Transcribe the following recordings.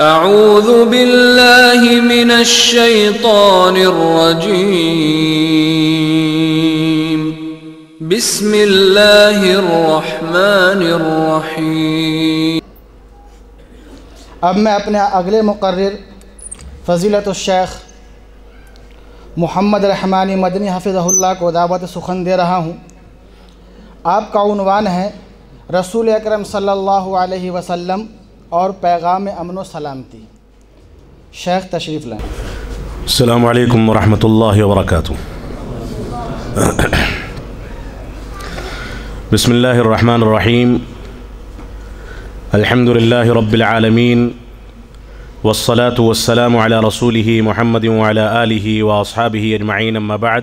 أعوذ بالله من الشيطان الرجيم. بسم الله الرحمن الرحيم. اب میں اپنے اگلے مقرر فضیلت الشیخ محمد رحمانی مدنی حفظہ اللہ کو دعوت سخن دے رہا ہوں۔ آپ کا عنوان ہے رسول اکرم صلی اللہ علیہ وسلم اور پیغام امن و سلامتی۔ شیخ تشریف لیں السلام عليكم ورحمة الله وبركاته بسم الله الرحمن الرحيم الحمد لله رب العالمين والصلاة والسلام على رسوله محمد وعلى آله وأصحابه أجمعين أما بعد۔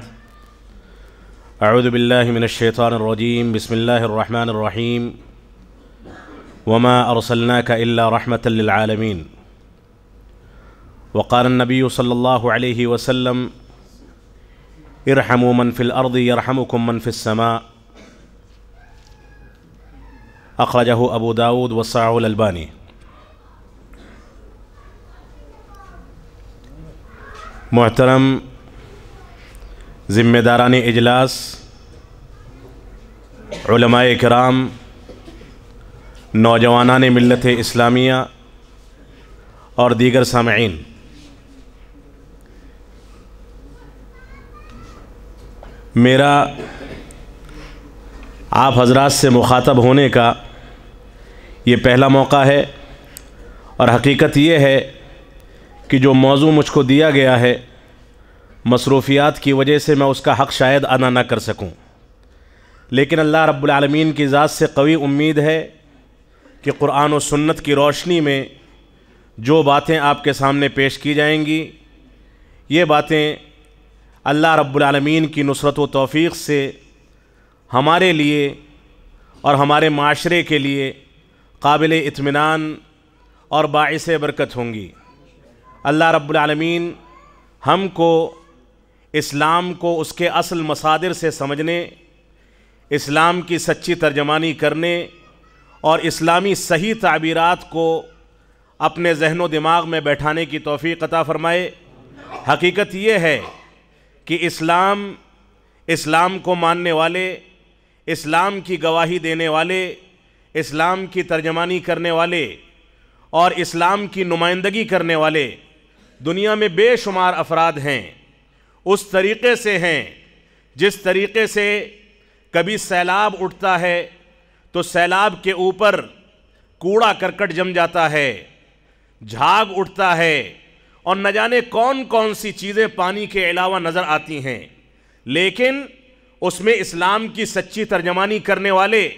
أعوذ بالله من الشيطان الرجيم بسم الله الرحمن الرحيم وما أرسلناك إلا رحمة للعالمين. وقال النبي صلى الله عليه وسلم ارحموا من في الأرض يرحمكم من في السماء. أخرجه أبو داود وصعه الألباني. محترم ذمہ داران إجلاس علماء کرام نوجوانان ملت اسلامیہ اور دیگر سامعین۔ میرا آپ حضرات سے مخاطب ہونے کا یہ پہلا موقع ہے اور حقیقت یہ ہے کہ جو موضوع مجھ کو دیا گیا ہے، مصروفیات کی وجہ سے میں اس کا حق شاید ادا نہ کر سکوں۔ لیکن اللہ رب العالمین کی ذات سے قوی امید ہے کہ قرآن و سنت کی روشنی میں جو باتیں آپ کے سامنے پیش کی جائیں گی، یہ باتیں اللہ رب العالمین کی نصرت و توفیق سے ہمارے لیے اور ہمارے معاشرے کے لیے قابل اطمینان اور باعث برکت ہوں گی۔ اللہ رب العالمین ہم کو اسلام کو اس کے اصل مصادر سے سمجھنے، اسلام کی سچی ترجمانی کرنے اور اسلامی صحیح تعبیرات کو اپنے ذہن و دماغ میں بیٹھانے کی توفیق عطا فرمائے۔ حقیقت یہ ہے کہ اسلام اسلام کو ماننے والے، اسلام کی گواہی دینے والے، اسلام کی ترجمانی کرنے والے اور اسلام کی نمائندگی کرنے والے دنیا میں بے شمار افراد ہیں۔ اس طریقے سے ہیں جس طریقے سے کبھی سیلاب اٹھتا ہے تو سیلاب کے اوپر کوڑا کرکٹ جم جاتا ہے، جھاگ اٹھتا ہے، اور نہ جانے کون کون سی چیزیں پانی کے علاوہ نظر آتی ہیں۔ لیکن اس میں اسلام کی سچی ترجمانی کرنے والے،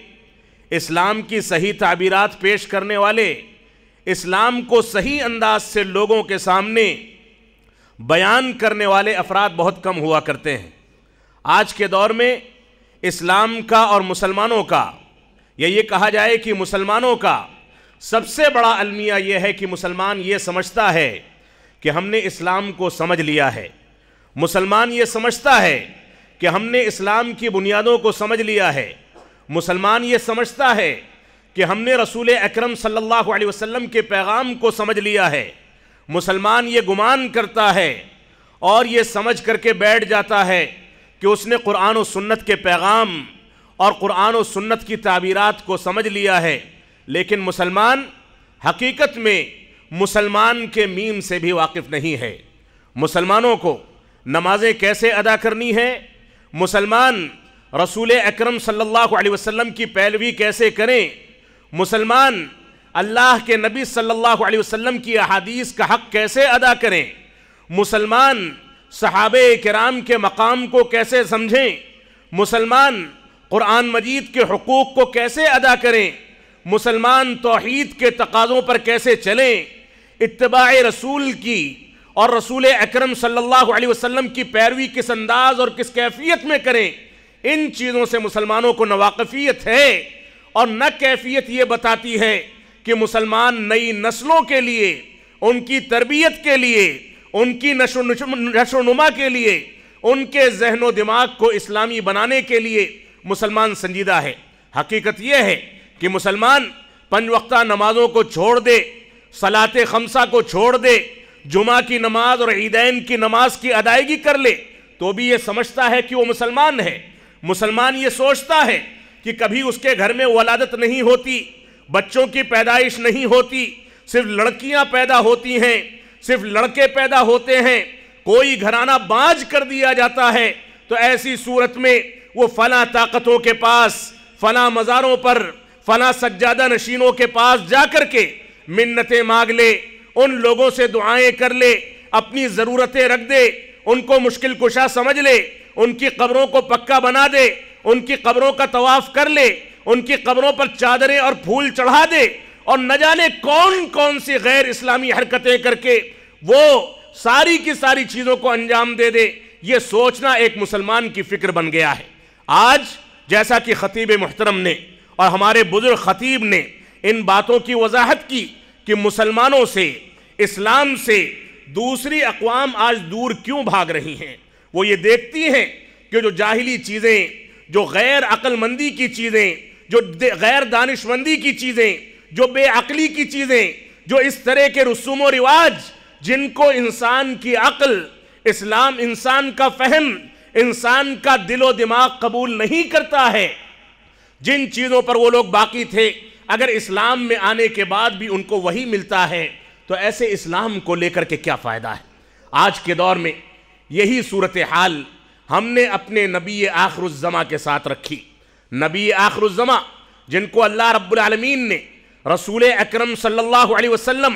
اسلام کی صحیح تعبیرات پیش کرنے والے، اسلام کو صحیح انداز سے لوگوں کے سامنے بیان کرنے والے افراد بہت کم ہوا کرتے ہیں۔ آج کے دور میں اسلام کا اور مسلمانوں کا یا یہ کہا جائے کہ مسلمانوں کا سب سے بڑا المیہ یہ ہے کہ مسلمان یہ سمجھتا ہے کہ ہم نے اسلام کو سمجھ لیا ہے۔ مسلمان یہ سمجھتا ہے کہ ہم نے اسلام کی بنیادوں کو سمجھ لیا ہے۔ مسلمان یہ سمجھتا ہے کہ ہم نے رسول اکرم صلی اللہ علیہ وسلم کے پیغام کو سمجھ لیا ہے۔ مسلمان یہ گمان کرتا ہے اور یہ سمجھ کر کے بیٹھ جاتا ہے کہ اس نے قرآن و سنت کے پیغام اور قرآن و سنت کی تعبیرات کو سمجھ لیا ہے۔ لیکن مسلمان حقیقت میں مسلمان کے میم سے بھی واقف نہیں ہے۔ مسلمانوں کو نمازیں کیسے ادا کرنی ہیں؟ مسلمان رسول اکرم صلی اللہ علیہ وسلم کی پیروی کیسے کریں؟ مسلمان اللہ کے نبی صلی اللہ علیہ وسلم کی احادیث کا حق کیسے ادا کریں؟ مسلمان صحابہ کرام کے مقام کو کیسے سمجھیں؟ مسلمان قرآن مجید کے حقوق کو کیسے ادا کریں؟ مسلمان توحید کے تقاضوں پر کیسے چلیں؟ اتباع رسول کی اور رسول اکرم صلی اللہ علیہ وسلم کی پیروی کس انداز اور کس کیفیت میں کریں؟ ان چیزوں سے مسلمانوں کو نواقفیت ہے اور نہ کیفیت یہ بتاتی ہے کہ مسلمان نئی نسلوں کے لیے، ان کی تربیت کے لیے، ان کی نشو و نما کے لیے، ان کے ذہن و دماغ کو اسلامی بنانے کے لیے مسلمان سنجیدہ ہے۔ حقیقت یہ ہے کہ مسلمان پنج وقتہ نمازوں کو چھوڑ دے صلاة خمسہ کو چھوڑ دے، جمعہ کی نماز اور عیدین کی نماز کی ادائیگی کر لے۔ تو بھی یہ سمجھتا ہے کہ وہ مسلمان ہے۔ مسلمان یہ سوچتا ہے کہ کبھی اس کے گھر میں ولادت نہیں ہوتی، بچوں کی پیدائش نہیں ہوتی، صرف لڑکیاں پیدا ہوتی ہیں، صرف لڑکے پیدا ہوتے ہیں۔ کوئی گھرانہ بانج کر دیا جاتا ہے۔ تو ایسی صورت میں وہ فلاں طاقتوں کے پاس، فلاں مزاروں پر، فلاں سجادہ نشینوں کے پاس جا کر کے منتیں مانگ لے، ان لوگوں سے دعائیں کر لے، اپنی ضرورتیں رکھ دے، ان کو مشکل کشا سمجھ لے، ان کی قبروں کو پکا بنا دے، ان کی قبروں کا طواف کر لے، ان کی قبروں پر چادریں اور پھول چڑھا دے، اور نہ جانے کون کون سی غیر اسلامی حرکتیں کر کے وہ ساری کی ساری چیزوں کو انجام دے دے۔ یہ سوچنا ایک مسلمان کی فکر بن گیا ہے۔ آج جیسا کہ خطیب محترم نے اور ہمارے بزرگ خطیب نے ان باتوں کی وضاحت کی کہ مسلمانوں سے، اسلام سے دوسری اقوام آج دور کیوں بھاگ رہی ہیں؟ وہ یہ دیکھتی ہیں کہ جو جاہلی چیزیں، جو غیر عقل مندی کی چیزیں، جو غیر دانش مندی کی چیزیں، جو بے عقلی کی چیزیں، جو اس طرح کے رسوم و رواج جن کو انسان کی عقل، اسلام انسان کا فہم انسان کا دل و دماغ قبول نہیں کرتا ہے۔ جن چیزوں پر وہ لوگ باقی تھے، اگر اسلام میں آنے کے بعد بھی ان کو وہی ملتا ہے، تو ایسے اسلام کو لے کر کے کیا فائدہ ہے؟ آج کے دور میں یہی صورتحال ہم نے اپنے نبی آخر الزما کے ساتھ رکھی۔ نبی آخر الزما جن کو اللہ رب العالمین نے رسول اکرم صلی اللہ علیہ وسلم،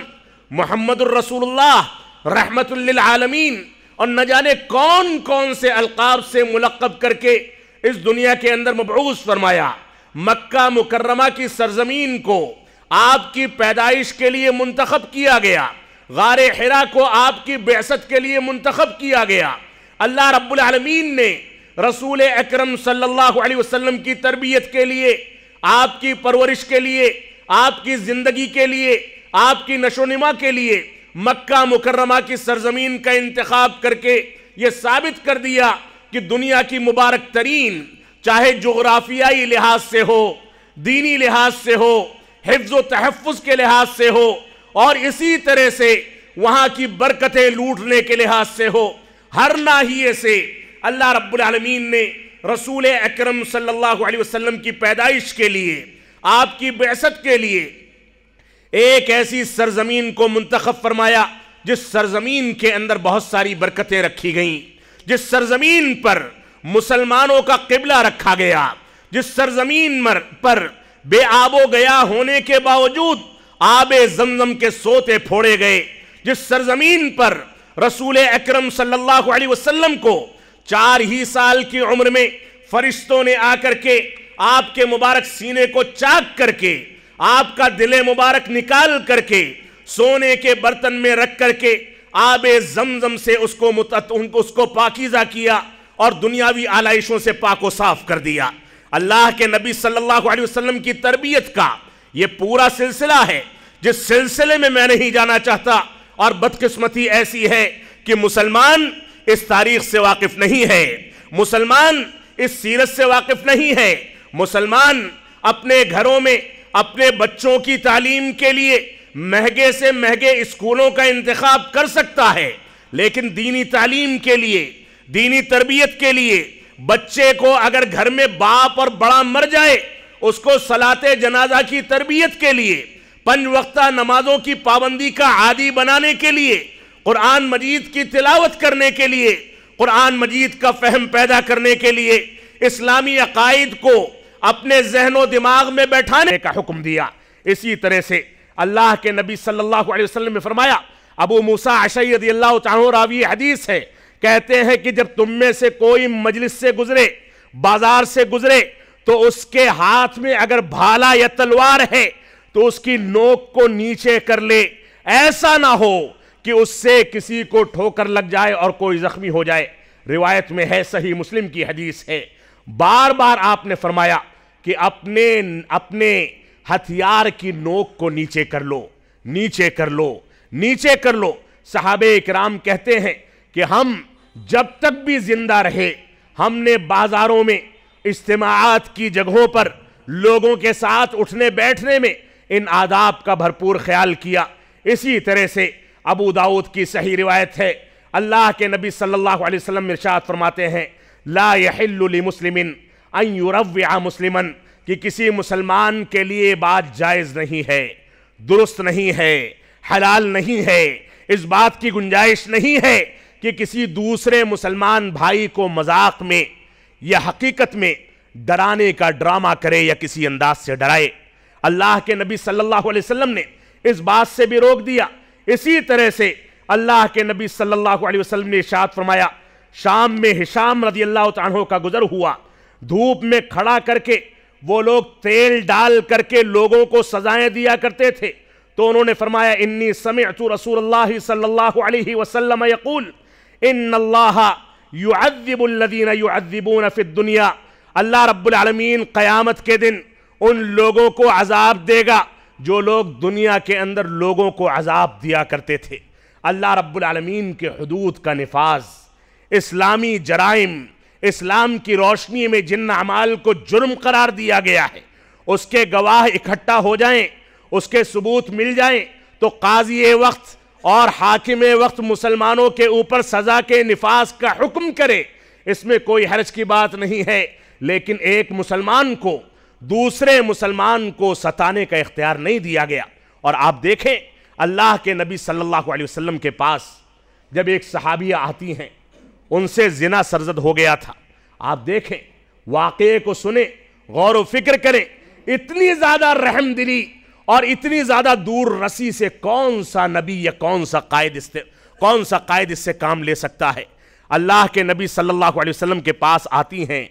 محمد الرسول اللہ، رحمت للعالمین اور نہ جانے کون کون سے القاب سے ملقب کر کے اس دنیا کے اندر مبعوث فرمایا۔ مکہ مکرمہ کی سرزمین کو آپ کی پیدائش کے لیے منتخب کیا گیا۔ غار حرا کو آپ کی بعثت کے لیے منتخب کیا گیا۔ اللہ رب العالمین نے رسول اکرم صلی اللہ علیہ وسلم کی تربیت کے لیے، آپ کی پرورش کے لیے، آپ کی زندگی کے لیے، آپ کی نشو نما کے لیے مکہ مکرمہ کی سرزمین کا انتخاب کر کے یہ ثابت کر دیا کہ دنیا کی مبارک ترین، چاہے جغرافیائی لحاظ سے ہو، دینی لحاظ سے ہو، حفظ و تحفظ کے لحاظ سے ہو، اور اسی طرح سے وہاں کی برکتیں لوٹنے کے لحاظ سے ہو، ہر ناحیے سے اللہ رب العالمین نے رسول اکرم صلی اللہ علیہ وسلم کی پیدائش کے لیے، آپ کی بعثت کے لیے ایک ایسی سرزمین کو منتخب فرمایا جس سرزمین کے اندر بہت ساری برکتیں رکھی گئیں، جس سرزمین پر مسلمانوں کا قبلہ رکھا گیا، جس سرزمین پر بے آب و گیا ہونے کے باوجود آب زمزم کے سوتے پھوڑے گئے، جس سرزمین پر رسول اکرم صلی اللہ علیہ وسلم کو چار ہی سال کی عمر میں فرشتوں نے آ کر کے آپ کے مبارک سینے کو چاک کر کے آپ کا دل مبارک نکال کر کے، سونے کے برتن میں رکھ کر کے آب زمزم سے اس کو اس کو پاکیزہ کیا اور دنیاوی آلائشوں سے پاک و صاف کر دیا۔ اللہ کے نبی صلی اللہ علیہ وسلم کی تربیت کا یہ پورا سلسلہ ہے، جس سلسلے میں میں نہیں جانا چاہتا۔ اور بدقسمتی ایسی ہے کہ مسلمان اس تاریخ سے واقف نہیں ہے، مسلمان اس سیرت سے واقف نہیں ہے۔ مسلمان اپنے گھروں میں اپنے بچوں کی تعلیم کے لیے مہنگے سے مہنگے اسکولوں کا انتخاب کر سکتا ہے، لیکن دینی تعلیم کے لیے، دینی تربیت کے لیے بچے کو اگر گھر میں باپ اور بڑا مر جائے، اس کو سلاط جنازہ کی تربیت کے لیے، پنج وقتہ نمازوں کی پابندی کا عادی بنانے کے لیے، قرآن مجید کی تلاوت کرنے کے لیے، قرآن مجید کا فہم پیدا کرنے کے لیے، اسلامی عقائد کو اپنے ذہن و دماغ میں بیٹھانے کا حکم دیا۔ اسی طرح سے اللہ کے نبی صلی اللہ علیہ وسلم نے فرمایا، ابو موسیٰ عشی رضی اللہ تعالیٰ راوی حدیث ہے، کہتے ہیں کہ جب تم میں سے کوئی مجلس سے گزرے، بازار سے گزرے، تو اس کے ہاتھ میں اگر بھالا یا تلوار ہے، تو اس کی نوک کو نیچے کر لے۔ ایسا نہ ہو کہ اس سے کسی کو ٹھوکر لگ جائے اور کوئی زخمی ہو جائے۔ روایت میں ہے، صحیح مسلم کی حدیث ہے۔ بار بار آپ نے فرمایا کہ اپنے اپنے ہتھیار کی نوک کو نیچے کر لو، نیچے کر لو، نیچے کر لو۔ صحابہ اکرام کہتے ہیں کہ ہم جب تک بھی زندہ رہے، ہم نے بازاروں میں، اجتماعات کی جگہوں پر، لوگوں کے ساتھ اٹھنے بیٹھنے میں ان آداب کا بھرپور خیال کیا۔ اسی طرح سے ابو داود کی صحیح روایت ہے۔ اللہ کے نبی صلی اللہ علیہ وسلم ارشاد فرماتے ہیں، لا يحل لمسلم ان يروع مسلما، کہ کسی مسلمان کے لیے بات جائز نہیں ہے، درست نہیں ہے، حلال نہیں ہے، اس بات کی گنجائش نہیں ہے کہ کسی دوسرے مسلمان بھائی کو مذاق میں یا حقیقت میں ڈرانے کا ڈرامہ کرے یا کسی انداز سے ڈرائے۔ اللہ کے نبی صلی اللہ علیہ وسلم نے اس بات سے بھی روک دیا۔ اسی طرح سے اللہ کے نبی صلی اللہ علیہ وسلم نے اشارت فرمایا، شام میں حشام رضی اللہ عنہ کا گزر ہوا۔ دھوپ میں کھڑا کر کے وہ لوگ تیل ڈال کر کے لوگوں کو سزائیں دیا کرتے تھے۔ تو انہوں نے فرمایا، انی سمعت رسول اللہ صلی اللہ علیہ وسلم یقول، ان اللہ یعذب الذین یعذبون فی الدنیا۔ اللہ رب العالمین قیامت کے دن ان لوگوں کو عذاب دے گا جو لوگ دنیا کے اندر لوگوں کو عذاب دیا کرتے تھے۔ اللہ رب العالمین کے حدود کا نفاذ، اسلامی جرائم اسلام کی روشنی میں جن اعمال کو جرم قرار دیا گیا ہے، اس کے گواہ اکٹھا ہو جائیں، اس کے ثبوت مل جائیں، تو قاضی وقت اور حاکم وقت مسلمانوں کے اوپر سزا کے نفاذ کا حکم کرے۔ اس میں کوئی حرج کی بات نہیں ہے، لیکن ایک مسلمان کو دوسرے مسلمان کو ستانے کا اختیار نہیں دیا گیا۔ اور آپ دیکھیں، اللہ کے نبی صلی اللہ علیہ وسلم کے پاس جب ایک صحابیہ آتی ہیں ان سے زنا سرزد ہو گیا تھا۔ آپ دیکھیں، واقعے کو سنیں، غور و فکر کریں، اتنی زیادہ رحم دلی اور اتنی زیادہ دور رسی سے کون سا نبی یا کون سا قائد اس سے، کون سا قائد اس سے کام لے سکتا ہے؟ اللہ کے نبی صلی اللہ علیہ وسلم کے پاس آتی ہیں،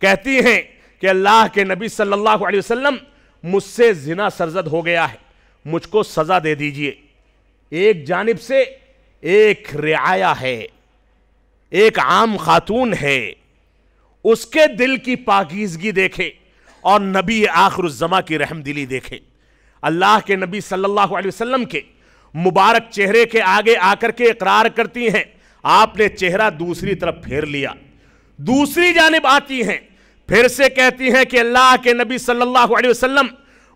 کہتی ہیں کہ اللہ کے نبی صلی اللہ علیہ وسلم مجھ سے زنا سرزد ہو گیا ہے، مجھ کو سزا دے دیجیے۔ ایک جانب سے ایک رعایا ہے۔ ایک عام خاتون ہے۔ اس کے دل کی پاکیزگی دیکھے اور نبی آخر الزما کی رحم دلی دیکھے اللہ کے نبی صلی اللہ علیہ وسلم کے مبارک چہرے کے آگے آ کر کے اقرار کرتی ہیں۔ آپ نے چہرہ دوسری طرف پھیر لیا۔ دوسری جانب آتی ہیں۔ پھر سے کہتی ہیں کہ اللہ کے نبی صلی اللہ علیہ وسلم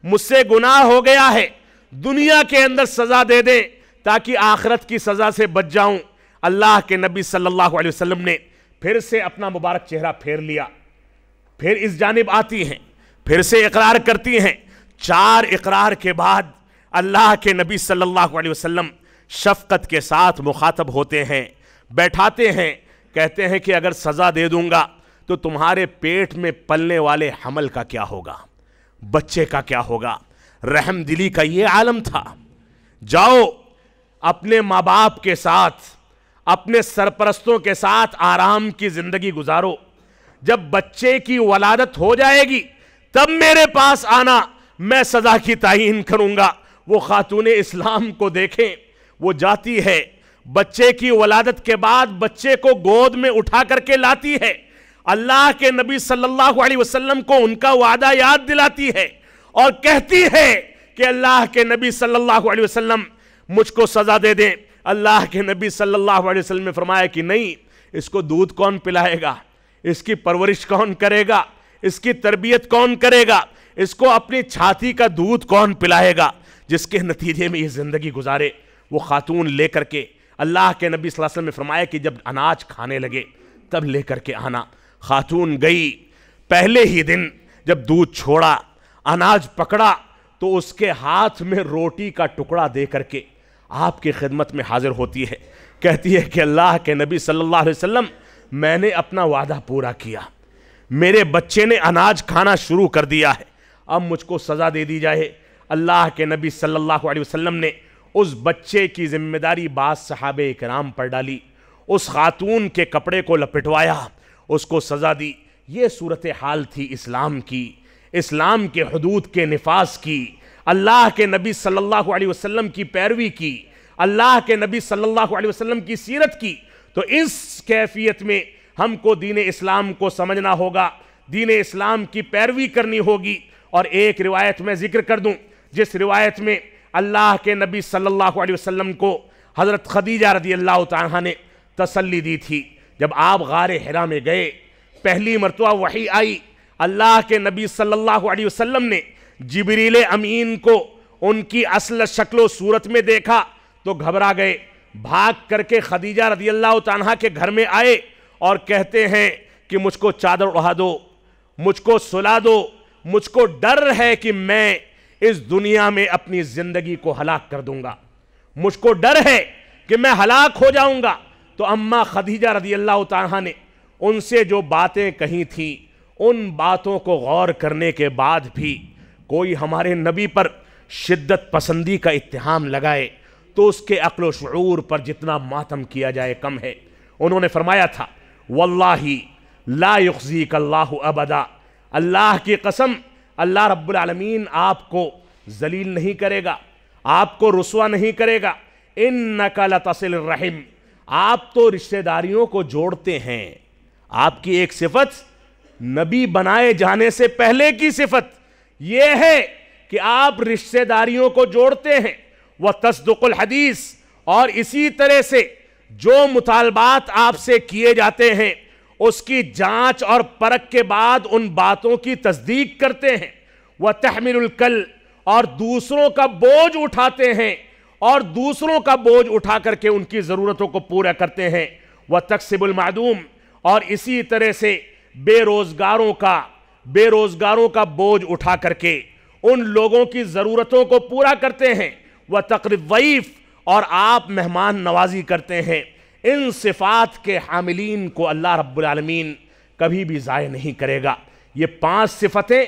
مجھ سے گناہ ہو گیا ہے۔ دنیا کے اندر سزا دے دیں تاکہ آخرت کی سزا سے بچ جاؤں۔ اللہ کے نبی صلی اللہ علیہ وسلم نے پھر سے اپنا مبارک چہرہ پھیر لیا۔ پھر اس جانب آتی ہیں، پھر سے اقرار کرتی ہیں۔ چار اقرار کے بعد اللہ کے نبی صلی اللہ علیہ وسلم شفقت کے ساتھ مخاطب ہوتے ہیں، بیٹھاتے ہیں، کہتے ہیں کہ اگر سزا دے دوں گا تو تمہارے پیٹ میں پلنے والے حمل کا کیا ہوگا؟ بچے کا کیا ہوگا؟ رحم دلی کا یہ عالم تھا۔ جاؤ، اپنے ماں باپ کے ساتھ اپنے سرپرستوں کے ساتھ آرام کی زندگی گزارو۔ جب بچے کی ولادت ہو جائے گی، تب میرے پاس آنا، میں سزا کی تعین کروں گا۔ وہ خاتون اسلام کو دیکھیں، وہ جاتی ہے۔ بچے کی ولادت کے بعد بچے کو گود میں اٹھا کر کے لاتی ہے۔ اللہ کے نبی صلی اللہ علیہ وسلم کو ان کا وعدہ یاد دلاتی ہے اور کہتی ہے کہ اللہ کے نبی صلی اللہ علیہ وسلم مجھ کو سزا دے دیں۔ اللہ کے نبی صلی اللہ علیہ وسلم نے فرمایا کہ نہیں، اس کو دودھ کون پلائے گا؟ اس کی پرورش کون کرے گا؟ اس کی تربیت کون کرے گا؟ اس کو اپنی چھاتی کا دودھ کون پلائے گا؟ جس کے نتیجے میں یہ زندگی گزارے۔ وہ خاتون لے کر کے اللہ کے نبی صلی اللہ علیہ وسلم نے فرمایا کہ جب اناج کھانے لگے، تب لے کر کے آنا۔ خاتون گئی۔ پہلے ہی دن جب دودھ چھوڑا، اناج پکڑا، تو اس کے ہاتھ میں روٹی کا ٹکڑا دے کر کے آپ کی خدمت میں حاضر ہوتی ہے۔ کہتی ہے کہ اللہ کے نبی صلی اللہ علیہ وسلم، میں نے اپنا وعدہ پورا کیا۔ میرے بچے نے اناج کھانا شروع کر دیا ہے۔ اب مجھ کو سزا دے دی جائے۔ اللہ کے نبی صلی اللہ علیہ وسلم نے اس بچے کی ذمہ داری بعض صحابہ اکرام پر ڈالی۔ اس خاتون کے کپڑے کو لپٹوایا۔ اس کو سزا دی۔ یہ صورتحال تھی اسلام کی۔ اسلام کے حدود کے نفاذ کی۔ اللہ کے نبی صلی اللہ علیہ وسلم کی پیروی کی، اللہ کے نبی صلی اللہ علیہ وسلم کی سیرت کی۔ تو اس کیفیت میں ہم کو دین اسلام کو سمجھنا ہوگا، دین اسلام کی پیروی کرنی ہوگی۔ اور ایک روایت میں ذکر کر دوں، جس روایت میں اللہ کے نبی صلی اللہ علیہ وسلم کو حضرت خدیجہ رضی اللہ تعالیٰ نے تسلی دی تھی۔ جب آپ غار حرا میں گئے، پہلی مرتبہ وحی آئی، اللہ کے نبی صلی اللہ علیہ وسلم نے جبریل امین کو ان کی اصل شکل و صورت میں دیکھا تو گھبرا گئے۔ بھاگ کر کے خدیجہ رضی اللہ تعالیٰ کے گھر میں آئے اور کہتے ہیں کہ مجھ کو چادر اڑا دو، مجھ کو سلا دو، مجھ کو ڈر ہے کہ میں اس دنیا میں اپنی زندگی کو ہلاک کر دوں گا۔ مجھ کو ڈر ہے کہ میں ہلاک ہو جاؤں گا۔ تو اماں خدیجہ رضی اللہ تعالیٰ نے ان سے جو باتیں کہیں تھیں، ان باتوں کو غور کرنے کے بعد بھی کوئی ہمارے نبی پر شدت پسندی کا اتحام لگائے تو اس کے عقل و شعور پر جتنا ماتم کیا جائے کم ہے۔ انہوں نے فرمایا تھا واللہ لا یخزیک اللہ ابدا۔ اللہ کی قسم، اللہ رب العالمین آپ کو ذلیل نہیں کرے گا، آپ کو رسوا نہیں کرے گا۔ انکا لتصل الرحم۔ آپ تو رشتہ داریوں کو جوڑتے ہیں۔ آپ کی ایک صفت نبی بنائے جانے سے پہلے کی صفت۔ یہ ہے کہ آپ رشتہ داریوں کو جوڑتے ہیں، وہ تصدق الحدیث، اور اسی طرح سے جو مطالبات آپ سے کیے جاتے ہیں، اس کی جانچ اور پرک کے بعد ان باتوں کی تصدیق کرتے ہیں۔ وہ تحمل الکل، اور دوسروں کا بوجھ اٹھاتے ہیں، اور دوسروں کا بوجھ اٹھا کر کے ان کی ضرورتوں کو پورا کرتے ہیں۔ وہ تقسیب المعدوم، اور اسی طرح سے بے روزگاروں کا بے روزگاروں کا بوجھ اٹھا کر کے ان لوگوں کی ضرورتوں کو پورا کرتے ہیں۔ وہ تقریب ویف اور آپ مہمان نوازی کرتے ہیں۔ ان صفات کے حاملین کو اللہ رب العالمین کبھی بھی ضائع نہیں کرے گا۔ یہ پانچ صفتیں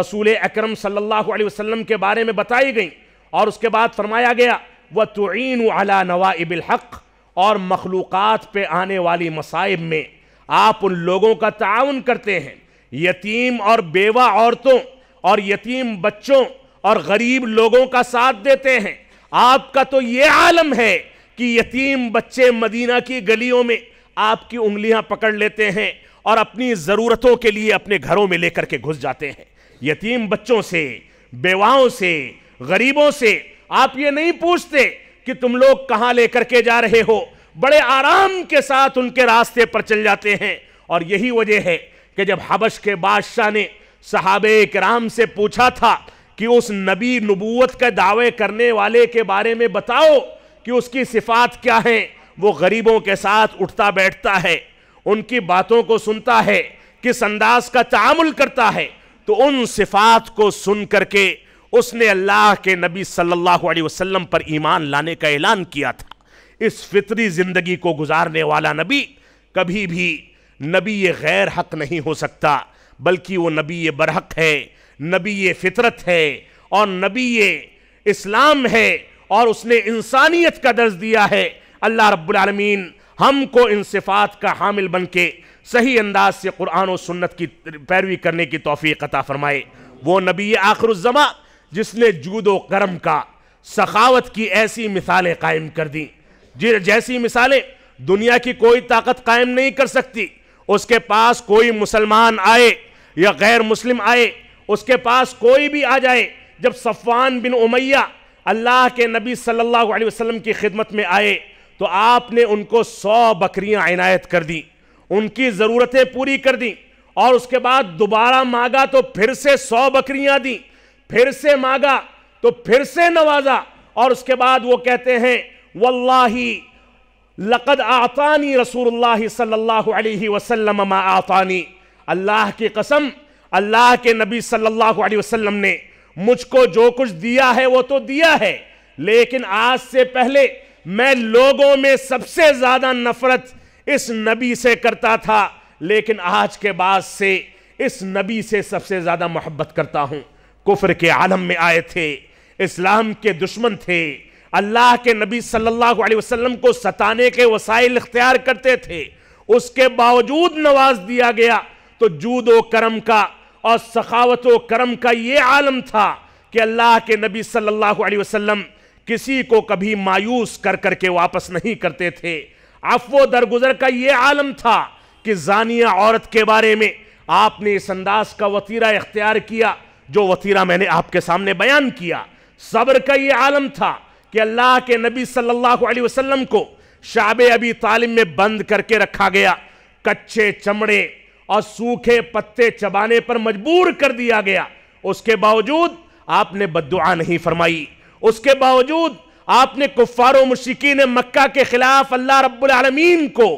رسول اکرم صلی اللہ علیہ وسلم کے بارے میں بتائی گئیں۔ اور اس کے بعد فرمایا گیا وہ تعین علی نوائب الحق اور مخلوقات پہ آنے والی مصائب میں آپ ان لوگوں کا تعاون کرتے ہیں۔ یتیم اور بیوہ عورتوں اور یتیم بچوں اور غریب لوگوں کا ساتھ دیتے ہیں۔ آپ کا تو یہ عالم ہے کہ یتیم بچے مدینہ کی گلیوں میں آپ کی انگلیاں پکڑ لیتے ہیں اور اپنی ضرورتوں کے لیے اپنے گھروں میں لے کر کے گھس جاتے ہیں۔ یتیم بچوں سے، بیواؤں سے، غریبوں سے آپ یہ نہیں پوچھتے کہ تم لوگ کہاں لے کر کے جا رہے ہو۔ بڑے آرام کے ساتھ ان کے راستے پر چل جاتے ہیں اور یہی وجہ ہے کہ جب حبش کے بادشاہ نے صحابہ کرام سے پوچھا تھا کہ اس نبی نبوت کا دعوے کرنے والے کے بارے میں بتاؤ کہ اس کی صفات کیا ہیں، وہ غریبوں کے ساتھ اٹھتا بیٹھتا ہے، ان کی باتوں کو سنتا ہے، کس انداز کا تعامل کرتا ہے، تو ان صفات کو سن کر کے اس نے اللہ کے نبی صلی اللہ علیہ وسلم پر ایمان لانے کا اعلان کیا تھا۔ اس فطری زندگی کو گزارنے والا نبی کبھی بھی نبی یہ غیر حق نہیں ہو سکتا، بلکہ وہ نبی یہ برحق ہے، نبی یہ فطرت ہے اور نبی یہ اسلام ہے اور اس نے انسانیت کا درز دیا ہے۔ اللہ رب العالمین ہم کو ان صفات کا حامل بن کے صحیح انداز سے قرآن و سنت کی پیروی کرنے کی توفیق عطا فرمائے۔ وہ نبی آخر الزما جس نے جود و کرم کا، سخاوت کی ایسی مثالیں قائم کر دیں۔ جیسی مثالیں دنیا کی کوئی طاقت قائم نہیں کر سکتی اس کے پاس کوئی مسلمان آئے یا غیر مسلم آئے، اس کے پاس کوئی بھی آ جائے، جب صفوان بن امیہ اللہ کے نبی صلی اللہ علیہ وسلم کی خدمت میں آئے، تو آپ نے ان کو سو بکریاں عنایت کر دی ان کی ضرورتیں پوری کر دیں، اور اس کے بعد دوبارہ مانگا تو پھر سے سو بکریاں دیں، پھر سے مانگا تو پھر سے نوازا، اور اس کے بعد وہ کہتے ہیں واللہ لقد آتانی رسول اللہ صلی اللہ علیہ وسلم ما آتانی اللہ کی قسم، اللہ کے نبی صلی اللہ علیہ وسلم نے مجھ کو جو کچھ دیا ہے وہ تو دیا ہے، لیکن آج سے پہلے میں لوگوں میں سب سے زیادہ نفرت اس نبی سے کرتا تھا، لیکن آج کے بعد سے اس نبی سے سب سے زیادہ محبت کرتا ہوں۔ کفر کے عالم میں آئے تھے، اسلام کے دشمن تھے اللہ کے نبی صلی اللہ علیہ وسلم کو ستانے کے وسائل اختیار کرتے تھے۔ اس کے باوجود نواز دیا گیا۔ تو جود و کرم کا اور سخاوت و کرم کا یہ عالم تھا کہ اللہ کے نبی صلی اللہ علیہ وسلم کسی کو کبھی مایوس کر کر کے واپس نہیں کرتے تھے۔ عفو درگزر کا یہ عالم تھا کہ زانیہ عورت کے بارے میں آپ نے اس انداز کا وطیرہ اختیار کیا جو وطیرہ میں نے آپ کے سامنے بیان کیا۔ صبر کا یہ عالم تھا کہ اللہ کے نبی صلی اللہ علیہ وسلم کو شعب ابی طالب میں بند کر کے رکھا گیا، کچھے اور سوکھے پتے چبانے پر مجبور کر دیا گیا۔ اس کے باوجود آپ نے بد دعا نہیں فرمائی۔ اس کے باوجود آپ نے کفار و مشرقین مکہ کے خلاف اللہ رب العالمین کو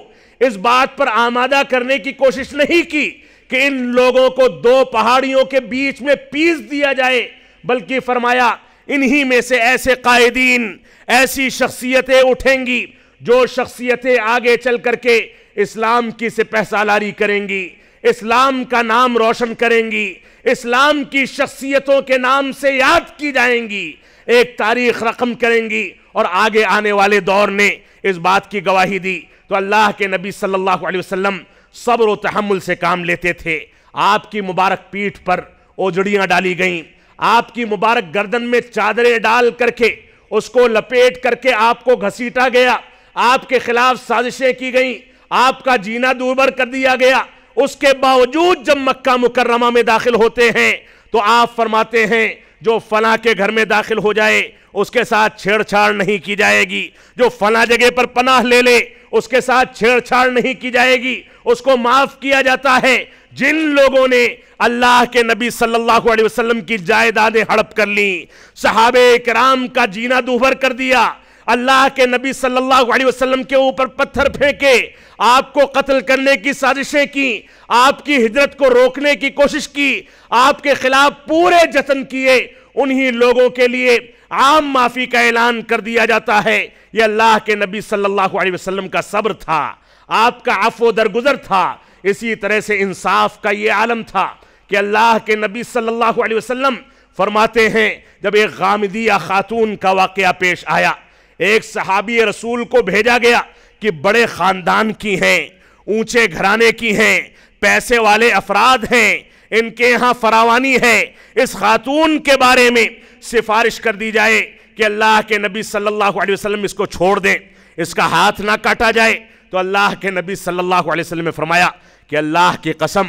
اس بات پر آمادہ کرنے کی کوشش نہیں کی کہ ان لوگوں کو دو پہاڑیوں کے بیچ میں پیس دیا جائے، بلکہ فرمایا انہی میں سے ایسے قائدین، ایسی شخصیتیں اٹھیں گی جو شخصیتیں آگے چل کر کے اسلام کی سپہ سالاری کریں گی، اسلام کا نام روشن کریں گی، اسلام کی شخصیتوں کے نام سے یاد کی جائیں گی، ایک تاریخ رقم کریں گی اور آگے آنے والے دور نے اس بات کی گواہی دی۔ تو اللہ کے نبی صلی اللہ علیہ وسلم صبر و تحمل سے کام لیتے تھے۔ آپ کی مبارک پیٹھ پر اوجڑیاں ڈالی گئیں۔ آپ کی مبارک گردن میں چادریں ڈال کر کے، اس کو لپیٹ کر کے آپ کو گھسیٹا گیا۔ آپ کے خلاف سازشیں کی گئیں۔ آپ کا جینا دوبر کر دیا گیا۔ اس کے باوجود جب مکہ مکرمہ میں داخل ہوتے ہیں، تو آپ فرماتے ہیں، جو فلاں کے گھر میں داخل ہو جائے، اس کے ساتھ چھیڑ چھاڑ نہیں کی جائے گی۔ جو فلاں جگہ پر پناہ لے لے، اس کے ساتھ چھیڑ چھاڑ نہیں کی جائے گی۔ اس کو معاف کیا جاتا ہے۔ جن لوگوں نے اللہ کے نبی صلی اللہ علیہ وسلم کی جائیدادیں ہڑپ کر لیں، صحابہ کرام کا جینا دوبر کر دیا، اللہ کے نبی صلی اللہ علیہ وسلم کے اوپر پتھر پھینکے، آپ کو قتل کرنے کی سازشیں کی، آپ کی ہجرت کو روکنے کی کوشش کی، آپ کے خلاف پورے جتن کیے، انہی لوگوں کے لیے عام معافی کا اعلان کر دیا جاتا ہے۔ یہ اللہ کے نبی صلی اللہ علیہ وسلم کا صبر تھا، آپ کا عفو درگزر تھا۔ اسی طرح سے انصاف کا یہ عالم تھا کہ اللہ کے نبی صلی اللہ علیہ وسلم فرماتے ہیں، جب ایک غامدیہ خاتون کا واقعہ پیش آیا، ایک صحابی رسول کو بھیجا گیا کہ بڑے خاندان کی ہیں، اونچے گھرانے کی ہیں، پیسے والے افراد ہیں، ان کے یہاں فراوانی ہے اس خاتون کے بارے میں سفارش کر دی جائے کہ اللہ کے نبی صلی اللہ علیہ وسلم اس کو چھوڑ دیں، اس کا ہاتھ نہ کاٹا جائے۔ تو اللہ کے نبی صلی اللہ علیہ وسلم نے فرمایا کہ اللہ کی قسم،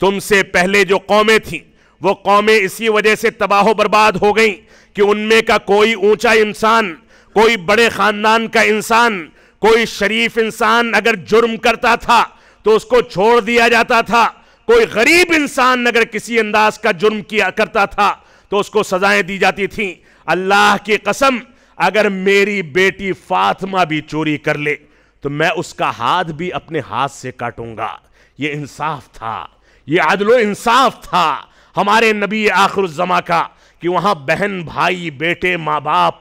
تم سے پہلے جو قومیں تھیں، وہ قومیں اسی وجہ سے تباہ و برباد ہو گئیں کہ ان میں کا کوئی اونچا انسان، کوئی بڑے خاندان کا انسان، کوئی شریف انسان اگر جرم کرتا تھا تو اس کو چھوڑ دیا جاتا تھا، کوئی غریب انسان اگر کسی انداز کا جرم کیا کرتا تھا تو اس کو سزائیں دی جاتی تھیں۔ اللہ کی قسم، اگر میری بیٹی فاطمہ بھی چوری کر لے تو میں اس کا ہاتھ بھی اپنے ہاتھ سے کاٹوں گا۔ یہ انصاف تھا، یہ عدل و انصاف تھا ہمارے نبی آخر الزما کا کہ وہاں بہن، بھائی، بیٹے، ماں باپ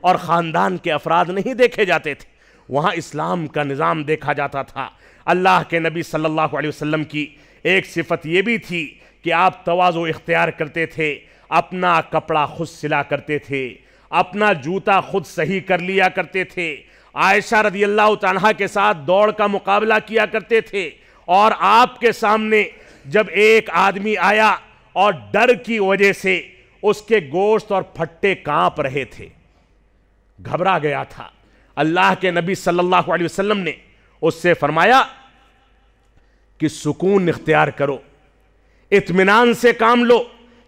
اور خاندان کے افراد نہیں دیکھے جاتے تھے۔ وہاں اسلام کا نظام دیکھا جاتا تھا۔ اللہ کے نبی صلی اللہ علیہ وسلم کی ایک صفت یہ بھی تھی کہ آپ توازو اختیار کرتے تھے، اپنا کپڑا خود سلا کرتے تھے، اپنا جوتا خود صحیح کر لیا کرتے تھے۔ عائشہ رضی اللہ تعالیٰ کے ساتھ دوڑ کا مقابلہ کیا کرتے تھے۔ اور آپ کے سامنے جب ایک آدمی آیا اور ڈر کی وجہ سے اس کے گوشت اور پھٹے کانپ رہے تھے۔ گھبرا گیا تھا۔ اللہ کے نبی صلی اللہ علیہ وسلم نے اس سے فرمایا کہ سکون اختیار کرو۔ اطمینان سے کام لو۔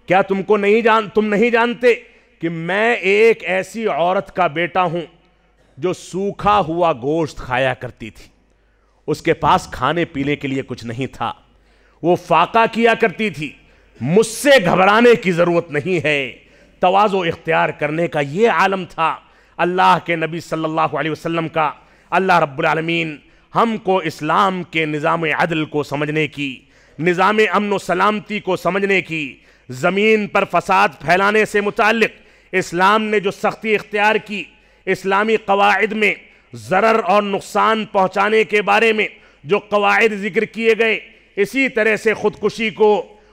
کیا تم کو نہیں جان، تم نہیں جانتے کہ میں ایک ایسی عورت کا بیٹا ہوں جو سوکھا ہوا گوشت کھایا کرتی تھی؟ اس کے پاس کھانے پینے کے لیے کچھ نہیں تھا۔ وہ فاقہ کیا کرتی تھی۔ مجھ سے گھبرانے کی ضرورت نہیں ہے۔ توازو اختیار کرنے کا یہ عالم تھا۔ اللہ کے نبی صلی اللہ علیہ وسلم کا۔ اللہ رب العالمین ہم کو اسلام کے نظام عدل کو سمجھنے کی، نظام امن و سلامتی کو سمجھنے کی، زمین پر فساد پھیلانے سے متعلق۔ اسلام نے جو سختی اختیار کی، اسلامی قواعد میں ضرر اور نقصان پہنچانے کے بارے میں جو قواعد ذکر کیے گئے، اسی طرح سے خودکشی کو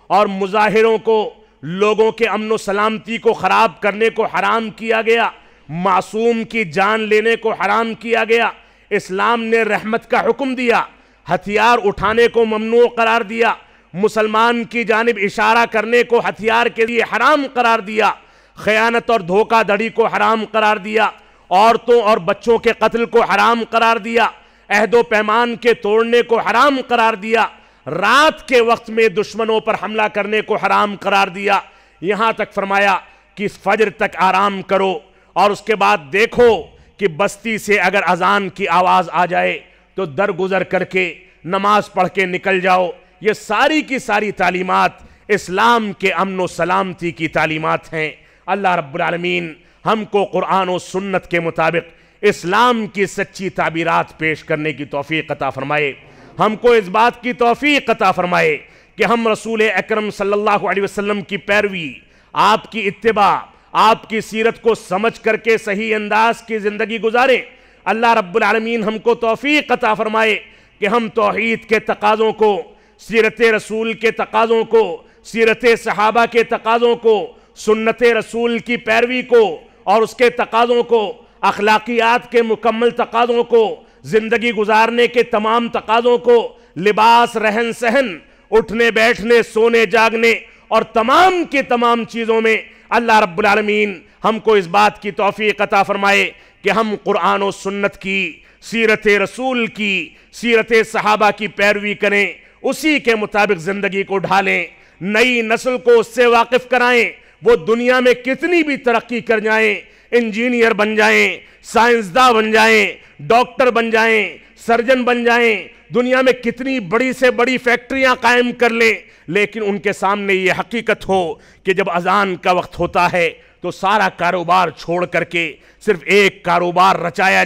اور مظاہروں کو، لوگوں کے امن و سلامتی کو خراب کرنے کو حرام کیا گیا، معصوم کی جان لینے کو حرام کیا گیا، اسلام نے رحمت کا حکم دیا، ہتھیار اٹھانے کو ممنوع قرار دیا، مسلمان کی جانب اشارہ کرنے کو ہتھیار کے لیے حرام قرار دیا، خیانت اور دھوکہ دھڑی کو حرام قرار دیا عورتوں اور بچوں کے قتل کو حرام قرار دیا، عہد و پیمان کے توڑنے کو حرام قرار دیا، رات کے وقت میں دشمنوں پر حملہ کرنے کو حرام قرار دیا۔ یہاں تک فرمایا کہ فجر تک آرام کرو اور اس کے بعد دیکھو کہ بستی سے اگر اذان کی آواز آ جائے تو درگزر کر کے نماز پڑھ کے نکل جاؤ۔ یہ ساری کی ساری تعلیمات اسلام کے امن و سلامتی کی تعلیمات ہیں۔ اللہ رب العالمین ہم کو قرآن و سنت کے مطابق اسلام کی سچی تعبیرات پیش کرنے کی توفیق عطا فرمائے۔ ہم کو اس بات کی توفیق عطا فرمائے کہ ہم رسول اکرم صلی اللہ علیہ وسلم کی پیروی، آپ کی اتباع، آپ کی سیرت کو سمجھ کر کے صحیح انداز کی زندگی گزاریں اللہ رب العالمین ہم کو توفیق عطا فرمائے کہ ہم توحید کے تقاضوں کو، سیرت رسول کے تقاضوں کو، سیرت صحابہ کے تقاضوں کو، سنت رسول کی پیروی کو اور اس کے تقاضوں کو، اخلاقیات کے مکمل تقاضوں کو، زندگی گزارنے کے تمام تقاضوں کو لباس، رہن سہن، اٹھنے بیٹھنے، سونے جاگنے اور تمام کے تمام چیزوں میں اللہ رب العالمین ہم کو اس بات کی توفیق عطا فرمائے کہ ہم قرآن و سنت کی، سیرت رسول کی، سیرت صحابہ کی پیروی کریں، اسی کے مطابق زندگی کو ڈھالیں، نئی نسل کو اس سے واقف کرائیں وہ دنیا میں کتنی بھی ترقی کر جائیں، انجینئر بن جائیں، سائنسداں بن جائیں، ڈاکٹر بن جائیں، سرجن بن جائیں، دنیا میں کتنی بڑی سے بڑی فیکٹریاں قائم کر لیں، لیکن ان کے سامنے یہ حقیقت ہو کہ جب اذان کا وقت ہوتا ہے تو سارا کاروبار چھوڑ کر کے صرف ایک کاروبار رچایا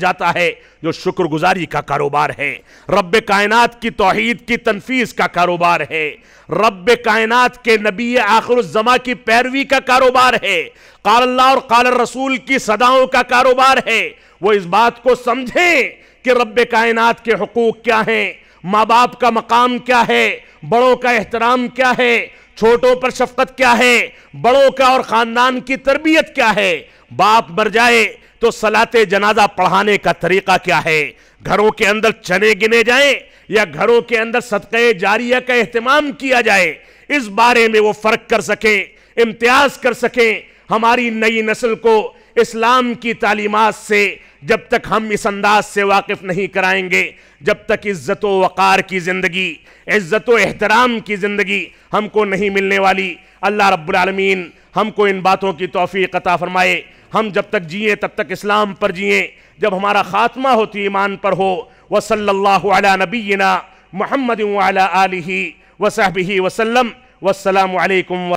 جاتا ہے جو شکر گزاری کا کاروبار ہے۔ رب کائنات کی توحید کی تنفیذ کا کاروبار ہے۔ رب کائنات کے نبی آخر الزما کی پیروی کا کاروبار ہے۔ قال اللہ اور قال الرسول کی صداؤں کا کاروبار ہے۔ وہ اس بات کو سمجھیں کہ رب کائنات کے حقوق کیا ہیں؟ ماں باپ کا مقام کیا ہے؟ بڑوں کا احترام کیا ہے؟ چھوٹوں پر شفقت کیا ہے؟ بڑوں کا اور خاندان کی تربیت کیا ہے؟ باپ مر جائے تو سلاط جنازہ پڑھانے کا طریقہ کیا ہے؟ گھروں کے اندر چنے گنے جائیں یا گھروں کے اندر صدقہ جاریہ کا اہتمام کیا جائے؟ اس بارے میں وہ فرق کر سکیں، امتیاز کر سکیں ہماری نئی نسل کو اسلام کی تعلیمات سے جب تک ہم اس انداز سے واقف نہیں کرائیں گے، جب تک عزت و وقار کی زندگی، عزت و احترام کی زندگی ہم کو نہیں ملنے والی۔ اللہ رب العالمین ہم کو ان باتوں کی توفیق عطا فرمائے۔ ہم جب تک جئیں، تب تک اسلام پر جئیں۔ جب ہمارا خاتمہ ہوتی ایمان پر ہو۔ وصلی اللہ علی نبینا محمد وعلی آلہ وصحبہ وسلم۔ والسلام علیکم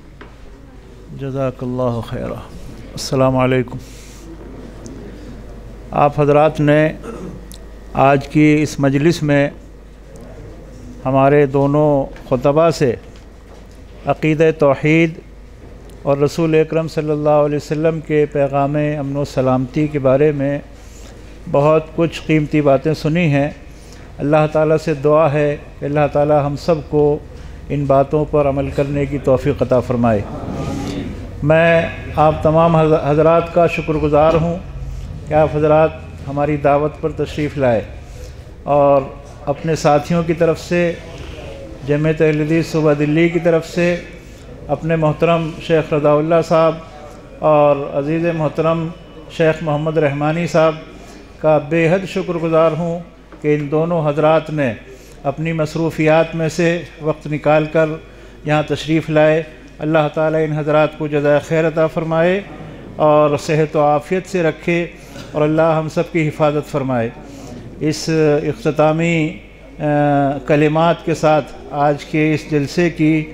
جزاک اللہ خیر السلام علیکم۔ آپ حضرات نے آج کی اس مجلس میں ہمارے دونوں خطبہ سے عقید توحید اور رسول اکرم صلی اللہ علیہ وسلم کے پیغام امن و سلامتی کے بارے میں بہت کچھ قیمتی باتیں سنی ہیں۔ اللہ تعالیٰ سے دعا ہے کہ اللہ تعالیٰ ہم سب کو ان باتوں پر عمل کرنے کی توفیق عطا فرمائے۔ میں آپ تمام حضرات کا شکر گزار ہوں کہ آپ حضرات ہماری دعوت پر تشریف لائے اور اپنے ساتھیوں کی طرف سے جمعیت تحلیدی صوبہ دلی کی طرف سے، اپنے محترم شیخ رضا اللہ صاحب اور عزیز محترم شیخ محمد رحمانی صاحب کا بے حد شکر گزار ہوں کہ ان دونوں حضرات نے اپنی مصروفیات میں سے وقت نکال کر یہاں تشریف لائے۔ اللہ تعالیٰ ان حضرات کو جزائے خیر عطا فرمائے اور صحت و عافیت سے رکھے اور اللہ ہم سب کی حفاظت فرمائے۔ اس اختتامی کلمات کے ساتھ آج کے اس جلسے کی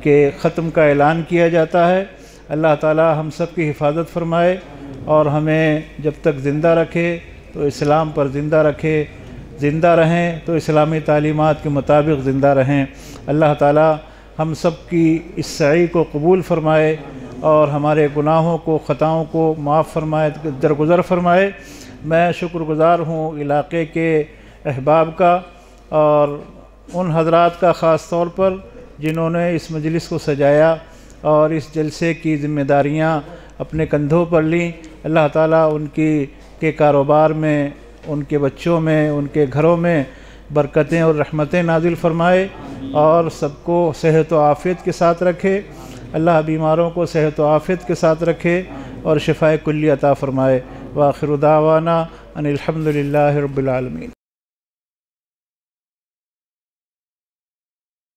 کے ختم کا اعلان کیا جاتا ہے۔ اللہ تعالیٰ ہم سب کی حفاظت فرمائے اور ہمیں جب تک زندہ رکھے تو اسلام پر زندہ رکھے۔ زندہ رہیں تو اسلامی تعلیمات کے مطابق زندہ رہیں۔ اللہ تعالیٰ ہم سب کی اس سعی کو قبول فرمائے اور ہمارے گناہوں کو، خطاؤں کو معاف فرمائے، درگزر فرمائے۔ میں شکر گزار ہوں علاقے کے احباب کا اور ان حضرات کا خاص طور پر جنہوں نے اس مجلس کو سجایا اور اس جلسے کی ذمہ داریاں اپنے کندھوں پر لیں۔ اللہ تعالیٰ ان کی، کے کاروبار میں، ان کے بچوں میں، ان کے گھروں میں برکتیں اور رحمتیں نازل فرمائے اور سب کو صحت و عافیت کے ساتھ رکھے۔ اللہ بیماروں کو صحت و عافیت کے ساتھ رکھے اور شفائے کلی عطا فرمائے۔ واخر دعوانا ان الحمد للہ رب العالمین۔